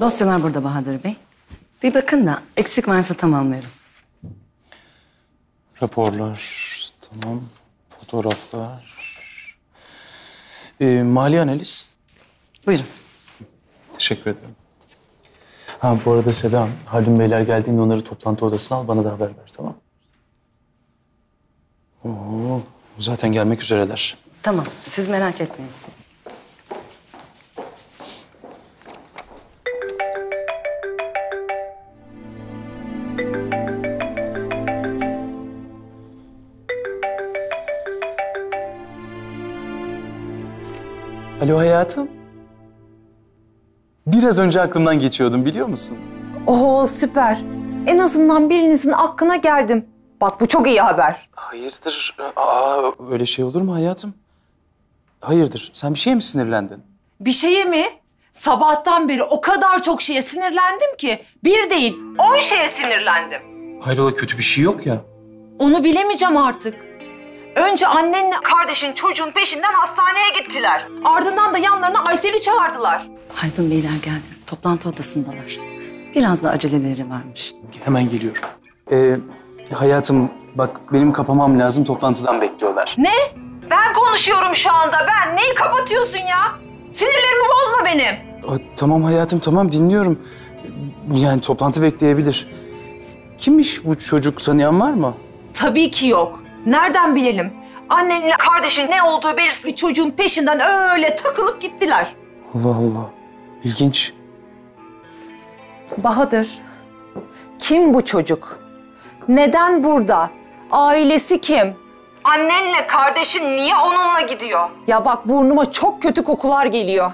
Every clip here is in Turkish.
Dosyalar burada Bahadır Bey. Bir bakın da eksik varsa tamamlayalım. Raporlar, tamam. Fotoğraflar. Ee, mali analiz. Buyurun. Teşekkür ederim. Ha bu arada Seda, Haldun Beyler geldiğinde onları toplantı odasına al, bana da haber ver, tamam Oo, zaten gelmek üzereler. Tamam, siz merak etmeyin. Alo hayatım. Biraz önce aklımdan geçiyordum biliyor musun? Oo süper. En azından birinizin aklına geldim. Bak bu çok iyi haber. Hayırdır? Aa, öyle şey olur mu hayatım? Hayırdır? Sen bir şeye mi sinirlendin? Bir şeye mi? Sabahtan beri o kadar çok şeye sinirlendim ki bir değil on şeye sinirlendim. Hayrola kötü bir şey yok ya. Onu bilemeyeceğim artık. Önce annenle kardeşin çocuğun peşinden hastaneye gittiler. Ardından da yanlarına Aysel'i çağırdılar. Haldun Beyler geldi. Toplantı odasındalar. Biraz da aceleleri varmış. Hemen geliyorum. Ee, hayatım bak benim kapamam lazım toplantıdan bekliyorlar. Ne? Ben konuşuyorum şu anda ben. Neyi kapatıyorsun ya? Sinirlerimi bozma benim. Aa, tamam hayatım tamam dinliyorum. Yani toplantı bekleyebilir. Kimmiş bu çocuk tanıyan var mı? Tabii ki yok. Nereden bilelim? Annenle kardeşin ne olduğu belirsiz bir çocuğun peşinden öyle takılıp gittiler. Allah Allah. İlginç. Bahadır, kim bu çocuk? Neden burada? Ailesi kim? Annenle kardeşin niye onunla gidiyor? Ya bak burnuma çok kötü kokular geliyor.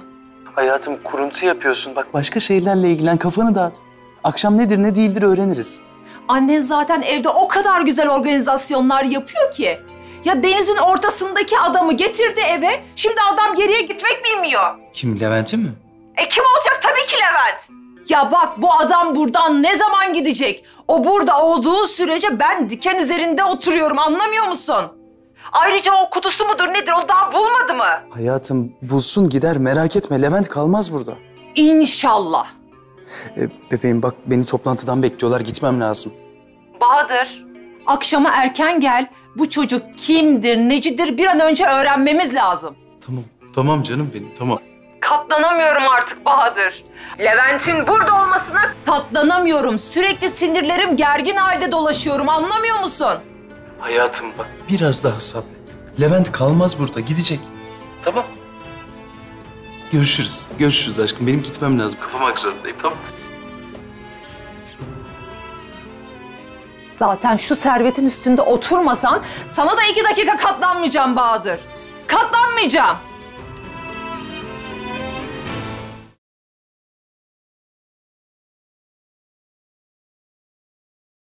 Hayatım kuruntu yapıyorsun. Bak başka şeylerle ilgilen kafanı dağıt. Akşam nedir ne değildir öğreniriz. Annen zaten evde o kadar güzel organizasyonlar yapıyor ki. Ya denizin ortasındaki adamı getirdi eve, şimdi adam geriye gitmek bilmiyor. Kim Levent'i mi? E kim olacak? Tabii ki Levent. Ya bak bu adam buradan ne zaman gidecek? O burada olduğu sürece ben diken üzerinde oturuyorum anlamıyor musun? Ayrıca o kutusu mudur nedir o daha bulmadı mı? Hayatım bulsun gider merak etme Levent kalmaz burada. İnşallah. Ee, bebeğim bak beni toplantıdan bekliyorlar gitmem lazım. Bahadır. Akşama erken gel. Bu çocuk kimdir, necidir bir an önce öğrenmemiz lazım. Tamam tamam canım benim tamam. Katlanamıyorum artık Bahadır. Levent'in burada olmasına katlanamıyorum. Sürekli sinirlerim gergin halde dolaşıyorum. Anlamıyor musun? Hayatım bak biraz daha sabret. Levent kalmaz burada gidecek. Tamam. Görüşürüz. Görüşürüz aşkım. Benim gitmem lazım. Kapamak zorundayım tamam Zaten şu servetin üstünde oturmasan sana da iki dakika katlanmayacağım Bahadır. Katlanmayacağım.